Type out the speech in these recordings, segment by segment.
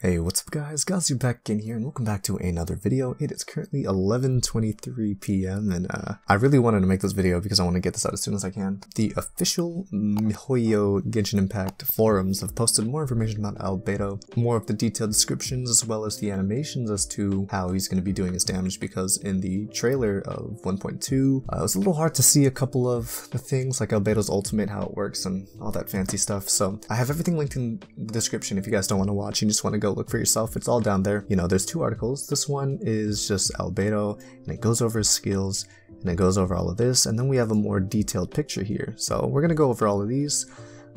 Hey, what's up guys? Gazia back in here and welcome back to another video. It is currently 11.23 p.m. and uh, I really wanted to make this video because I want to get this out as soon as I can. The official MiHoYo Genshin Impact forums have posted more information about Albedo, more of the detailed descriptions as well as the animations as to how he's going to be doing his damage because in the trailer of 1.2, uh, it was a little hard to see a couple of the things like Albedo's ultimate, how it works and all that fancy stuff. So I have everything linked in the description if you guys don't want to watch and just want to go look for yourself. It's all down there. You know, there's two articles. This one is just Albedo and it goes over his skills and it goes over all of this. And then we have a more detailed picture here. So we're going to go over all of these.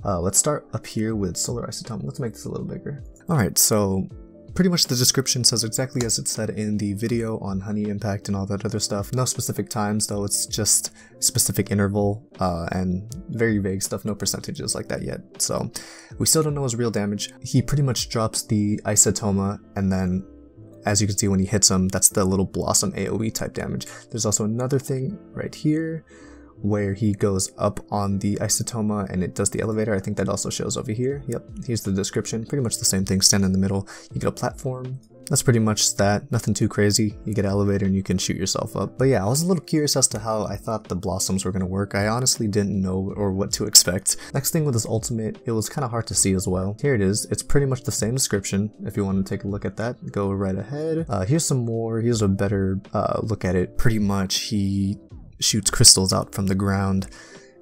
Uh, let's start up here with Solar Isotoma. Let's make this a little bigger. Alright, so Pretty much the description says exactly as it said in the video on Honey Impact and all that other stuff. No specific times though, it's just specific interval uh, and very vague stuff, no percentages like that yet. So we still don't know his real damage. He pretty much drops the Isotoma and then as you can see when he hits him, that's the little Blossom AoE type damage. There's also another thing right here where he goes up on the isotoma and it does the elevator. I think that also shows over here. Yep, here's the description. Pretty much the same thing, stand in the middle. You get a platform. That's pretty much that. Nothing too crazy. You get an elevator and you can shoot yourself up. But yeah, I was a little curious as to how I thought the blossoms were going to work. I honestly didn't know or what to expect. Next thing with his ultimate, it was kind of hard to see as well. Here it is. It's pretty much the same description. If you want to take a look at that, go right ahead. Uh, here's some more. Here's a better uh, look at it. Pretty much he shoots crystals out from the ground.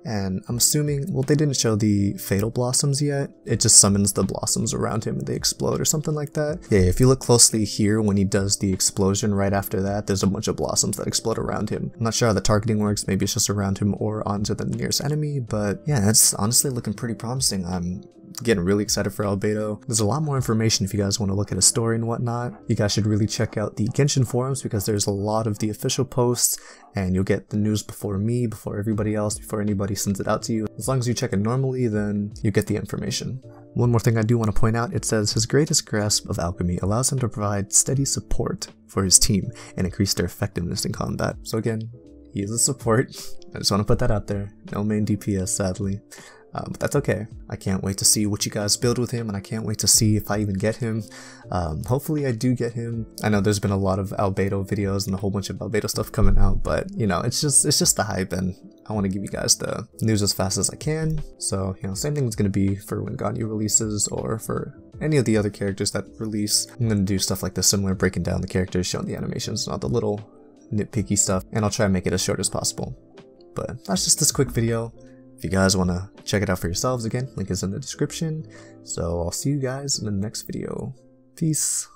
And I'm assuming, well, they didn't show the fatal blossoms yet. It just summons the blossoms around him and they explode or something like that. Yeah, if you look closely here, when he does the explosion right after that, there's a bunch of blossoms that explode around him. I'm not sure how the targeting works. Maybe it's just around him or onto the nearest enemy, but yeah, it's honestly looking pretty promising. I'm getting really excited for Albedo. There's a lot more information if you guys want to look at a story and whatnot. You guys should really check out the Genshin forums because there's a lot of the official posts and you'll get the news before me, before everybody else, before anybody sends it out to you. As long as you check it normally, then you get the information. One more thing I do want to point out, it says his greatest grasp of alchemy allows him to provide steady support for his team and increase their effectiveness in combat. So again, he is a support. I just want to put that out there. No main DPS, sadly. Um, but that's okay. I can't wait to see what you guys build with him, and I can't wait to see if I even get him. Um, hopefully, I do get him. I know there's been a lot of Albedo videos and a whole bunch of Albedo stuff coming out, but you know, it's just it's just the hype, and I want to give you guys the news as fast as I can. So you know, same thing is going to be for when Ganyu releases, or for any of the other characters that release. I'm going to do stuff like this, similar, breaking down the characters, showing the animations, not the little nitpicky stuff, and I'll try and make it as short as possible. But that's just this quick video. If you guys want to check it out for yourselves again, link is in the description. So I'll see you guys in the next video. Peace.